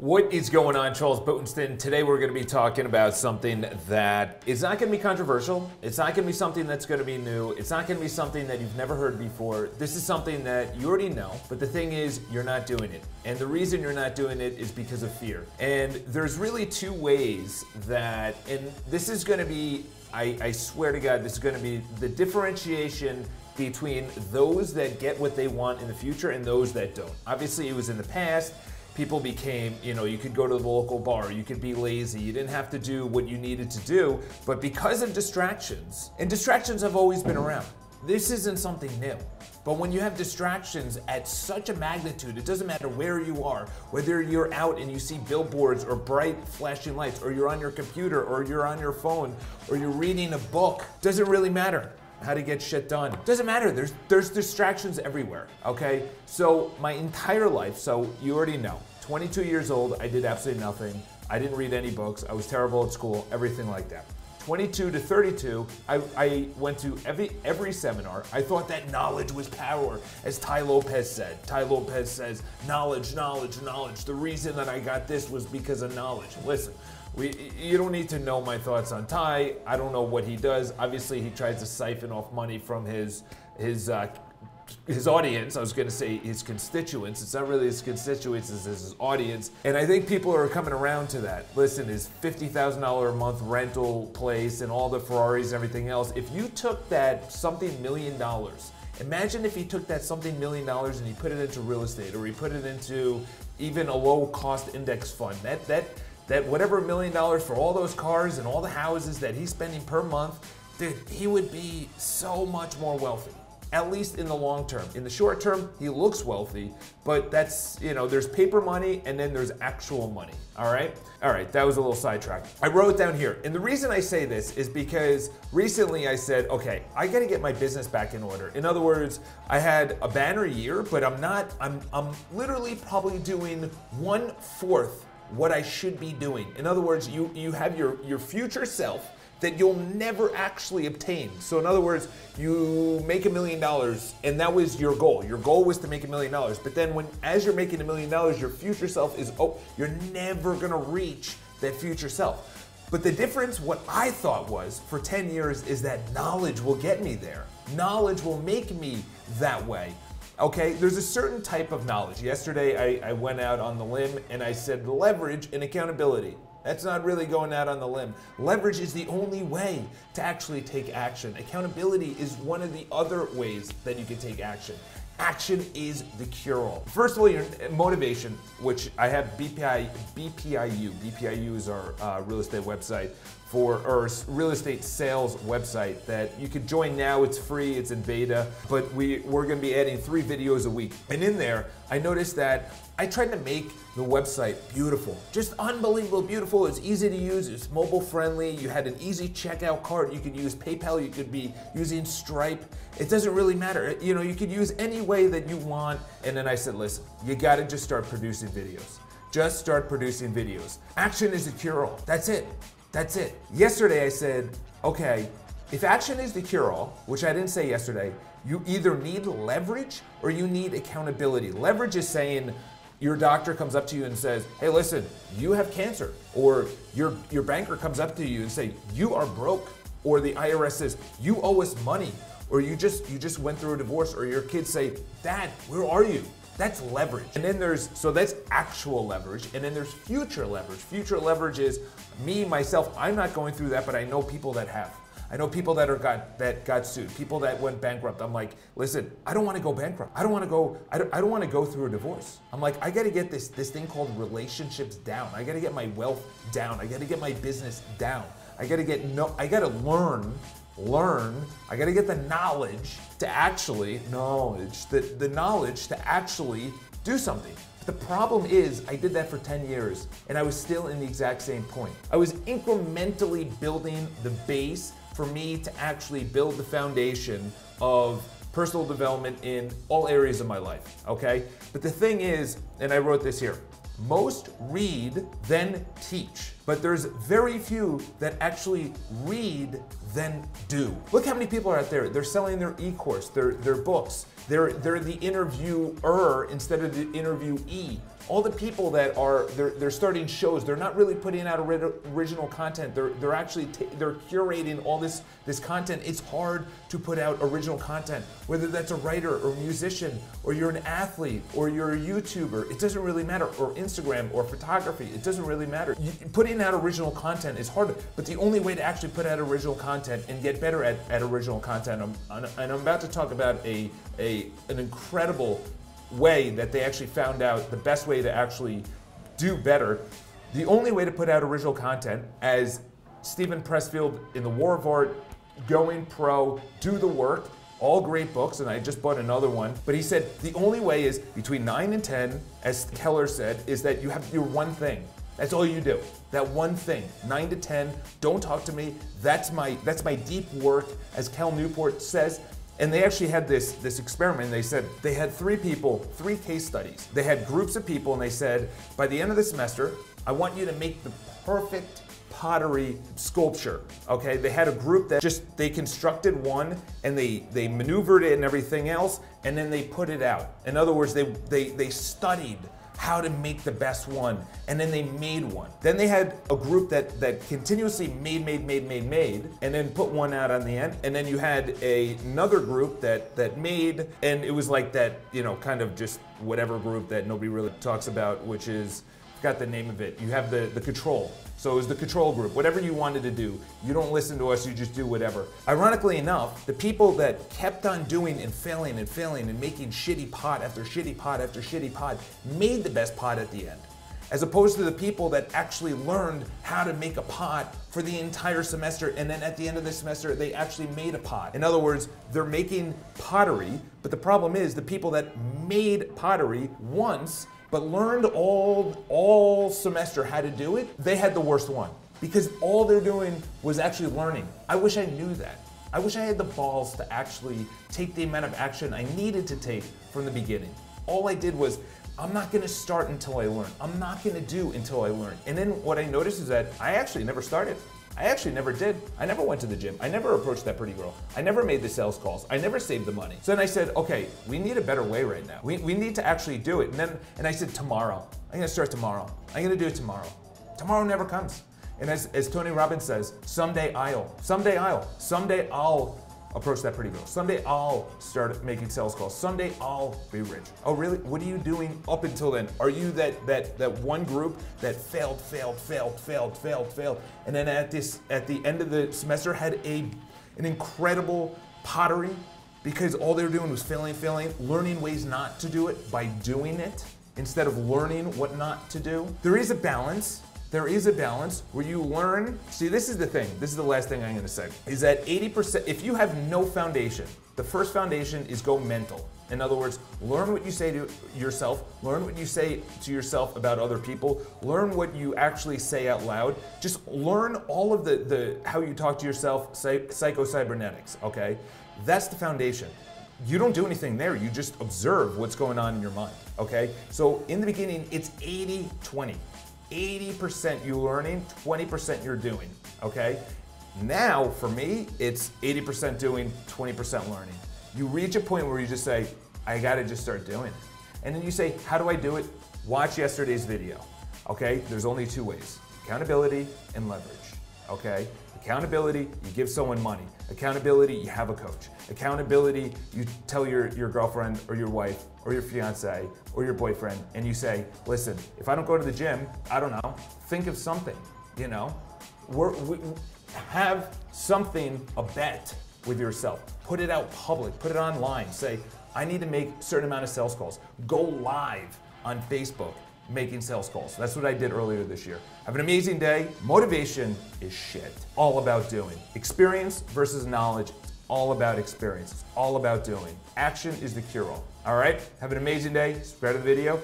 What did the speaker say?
What is going on, Charles Botensten? Today we're going to be talking about something that is not going to be controversial. It's not going to be something that's going to be new. It's not going to be something that you've never heard before. This is something that you already know, but the thing is, you're not doing it. And the reason you're not doing it is because of fear. And there's really two ways that, and this is going to be, I, I swear to God, this is going to be the differentiation between those that get what they want in the future and those that don't. Obviously, it was in the past people became, you know, you could go to the local bar, you could be lazy, you didn't have to do what you needed to do, but because of distractions, and distractions have always been around. This isn't something new. But when you have distractions at such a magnitude, it doesn't matter where you are, whether you're out and you see billboards or bright flashing lights, or you're on your computer, or you're on your phone, or you're reading a book, doesn't really matter how to get shit done. Doesn't matter. There's there's distractions everywhere. Okay. So my entire life. So you already know. 22 years old. I did absolutely nothing. I didn't read any books. I was terrible at school. Everything like that. 22 to 32, I, I, went to every every seminar. I thought that knowledge was power, as Tai Lopez said. Tai Lopez says, knowledge, knowledge, knowledge. The reason that I got this was because of knowledge. Listen, we, you don't need to know my thoughts on Tai. I don't know what he does. Obviously, he tries to siphon off money from his his uh, his audience. I was going to say his constituents. It's not really his constituents; it's his audience. And I think people are coming around to that. Listen, his fifty thousand dollar a month rental place and all the Ferraris and everything else. If you took that something million dollars. Imagine if he took that something million dollars and he put it into real estate or he put it into even a low cost index fund. That that that whatever million dollars for all those cars and all the houses that he's spending per month, dude, he would be so much more wealthy. At least in the long term. In the short term, he looks wealthy, but that's, you know, there's paper money and then there's actual money. All right? All right, that was a little sidetrack. I wrote down here. And the reason I say this is because recently I said, okay, I gotta get my business back in order. In other words, I had a banner year, but I'm not, I'm, I'm literally probably doing one fourth what I should be doing. In other words, you, you have your, your future self that you'll never actually obtain. So in other words, you make a million dollars and that was your goal. Your goal was to make a million dollars. But then when as you're making a million dollars, your future self is oh, you're never to reach that future self. But the difference what I thought was for 10 years is that knowledge will get me there. Knowledge will make me that way. Okay, there's a certain type of knowledge. Yesterday, I, I, went out on the limb and I said leverage and accountability. That's not really going out on the limb. Leverage is the only way to actually take action. Accountability is one of the other ways that you can take action. Action is the cure-all. First of all, your motivation, which I have BPI, BPIU. BPIU is our uh, real estate website for or real estate sales website that you could join now. It's free, it's in beta, but we, we're gonna be adding three videos a week. And in there, I noticed that I tried to make the website beautiful, just unbelievable beautiful. It's easy to use, it's mobile friendly. You had an easy checkout cart. You could use PayPal, you could be using Stripe. It doesn't really matter. You know, you could use any way that you want. And then I said, listen, you gotta just start producing videos. Just start producing videos. Action is a cure-all. That's it. That's it. Yesterday I said, okay, if action is the cure all, which I didn't say yesterday, you either need leverage or you need accountability. Leverage is saying your doctor comes up to you and says, hey, listen, you have cancer. Or your, your banker comes up to you and say, you are broke. Or the IRS says, you owe us money. Or you just, you just went through a divorce. Or your kids say, dad, where are you? That's leverage. And then there's, so that's actual leverage. And then there's future leverage. Future leverage is me, myself, I'm not going through that, but I know people that have. I know people that are got that got sued, people that went bankrupt. I'm like, listen, I don't want to go bankrupt. I don't want to go. I don't, I don't want to go through a divorce. I'm like, I got to get this this thing called relationships down. I got to get my wealth down. I got to get my business down. I got to get no. I got to learn learn, I gotta get the knowledge to actually, knowledge, the, the knowledge to actually do something. the problem is, I did that for 10 years and I was still in the exact same point. I was incrementally building the base for me to actually build the foundation of personal development in all areas of my life, okay? But the thing is, and I wrote this here, most read, then teach. But there's very few that actually read, then do. Look how many people are out there. They're selling their e-course, their, their books. They're they're the interviewer instead of the interviewee. All the people that are they're, they're starting shows they're not really putting out original content. They're they're actually they're curating all this this content. It's hard to put out original content whether that's a writer or musician or you're an athlete or you're a youtuber. It doesn't really matter or instagram or photography. It doesn't really matter. You, putting out original content is hard but the only way to actually put out original content and get better at, at original content I'm, and i'm about to talk about a, a an incredible way that they actually found out the best way to actually do better. The only way to put out original content, as Steven Pressfield in The War of Art, Going Pro, Do the Work, all great books, and I just bought another one. But he said the only way is between 9 and 10, as Keller said, is that you have your one thing. That's all you do. That one thing. 9 to 10, don't talk to me. That's my that's my deep work, as Cal Newport says. And they actually had this, this experiment. They said they had three people, three case studies. They had groups of people, and they said, by the end of the semester, I want you to make the perfect pottery sculpture. Okay, they had a group that just they constructed one and they they maneuvered it and everything else, and then they put it out. In other words, they they they studied how to make the best one, and then they made one. Then they had a group that that continuously made, made, made, made, made, and then put one out on the end. And then you had a, another group that that made, and it was like that, you know, kind of just whatever group that nobody really talks about, which is forgot the name of it. You have the, the control. So it was the control group. Whatever you wanted to do, you don't listen to us, you just do whatever. Ironically enough, the people that kept on doing and failing and failing and making shitty pot after shitty pot after shitty pot made the best pot at the end. As opposed to the people that actually learned how to make a pot for the entire semester and then at the end of the semester they actually made a pot. In other words, they're making pottery, but the problem is the people that made pottery once but learned all, all semester how to do it, they had the worst one. Because all they're doing was actually learning. I wish I knew that. I wish I had the balls to actually take the amount of action I needed to take from the beginning. All I did was, I'm not gonna start until I learn. I'm not gonna do until I learn. And then what I noticed is that I actually never started. I actually never did. I never went to the gym. I never approached that pretty girl. I never made the sales calls. I never saved the money. So then I said, okay, we need a better way right now. We, we need to actually do it. And then and I said, tomorrow. I'm gonna start tomorrow. I'm gonna do it tomorrow. Tomorrow never comes. And as, as Tony Robbins says, someday I'll, someday I'll, someday I'll approach that pretty girl. Someday I'll start making sales calls. Someday I'll be rich. Oh, really? What are you doing up until then? Are you that that that one group that failed, failed, failed, failed, failed, failed, and then at this at the end of the semester had a an incredible pottery because all they were doing was failing, failing, learning ways not to do it by doing it instead of learning what not to do. There is a balance there is a balance where you learn. See, this is the thing. This is the last thing I'm going to say. Is that 80%, if you have no foundation, the first foundation is go mental. In other words, learn what you say to yourself, learn what you say to yourself about other people, learn what you actually say out loud. Just learn all of the, the how you talk to yourself, psycho cybernetics, okay? That's the foundation. You don't do anything there, you just observe what's going on in your mind, okay? So in the beginning, it's 80 20. 80% you learning, 20% you're doing, okay? Now, for me, it's 80% doing, 20% learning. You reach a point where you just say, I gotta just start doing it. And then you say, how do I do it? Watch yesterday's video, okay? There's only two ways, accountability and leverage, okay? Accountability, you give someone money. Accountability, you have a coach. Accountability, you tell your, your girlfriend or your wife or your fiance or your boyfriend and you say, listen, if I don't go to the gym, I don't know, think of something, you know? We're, we have something, a bet with yourself. Put it out public, put it online. Say, I need to make a certain amount of sales calls. Go live on Facebook making sales calls. That's what I did earlier this year. Have an amazing day. Motivation is shit. All about doing. Experience versus knowledge. It's all about experience. It's all about doing. Action is the cure all. All right? Have an amazing day. Spread the video.